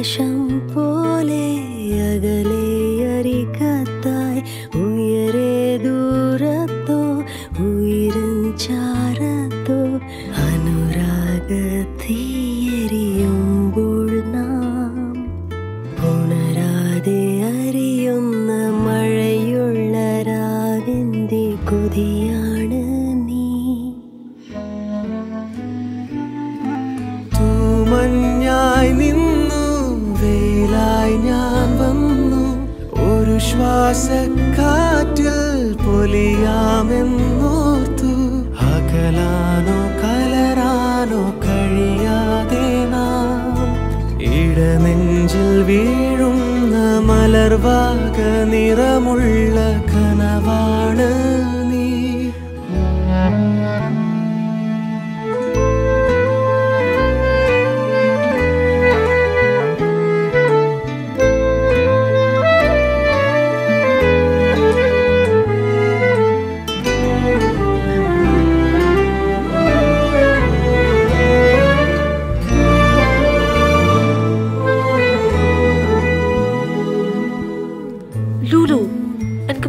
ஆகாசம் போலே அகலே அறிக்கத்தாய் உயரே தூரத்தோ உயிரஞ்சாரத்தோ அனுராகத்தீய ശ്വാസക്കാറ്റിൽ പൊലിയാമെന്നോർത്തു. അകലാനോ കലരാനോ കഴിയാതെ നാം. ഇടനെഞ്ചിൽ വീഴുന്ന മലർവാക നിറമുള്ള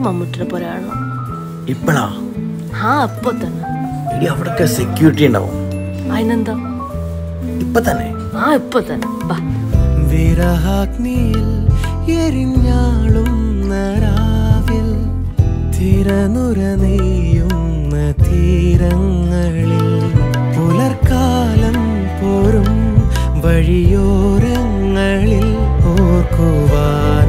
മമ്മൂട്ടിനെ പോലെ കാണണം ഇപ്പഴാ ആ അപ്പൊ തന്നെ. അവിടെ അവിടൊക്കെ സെക്യൂരിറ്റി ഉണ്ടാവും. അതിനെന്താ? ഇപ്പൊ തന്നെ? ആ ഇപ്പൊ തന്നെ. വാ വിരഹാഗ്നിയിൽ എരിഞ്ഞാളുന്ന രാവിൽ തിരനുര നെയ്യുന്ന തീരങ്ങളിൽ പുലർക്കാലം പോരും വഴിയോരങ്ങളിൽ ഓർക്കുവാനായി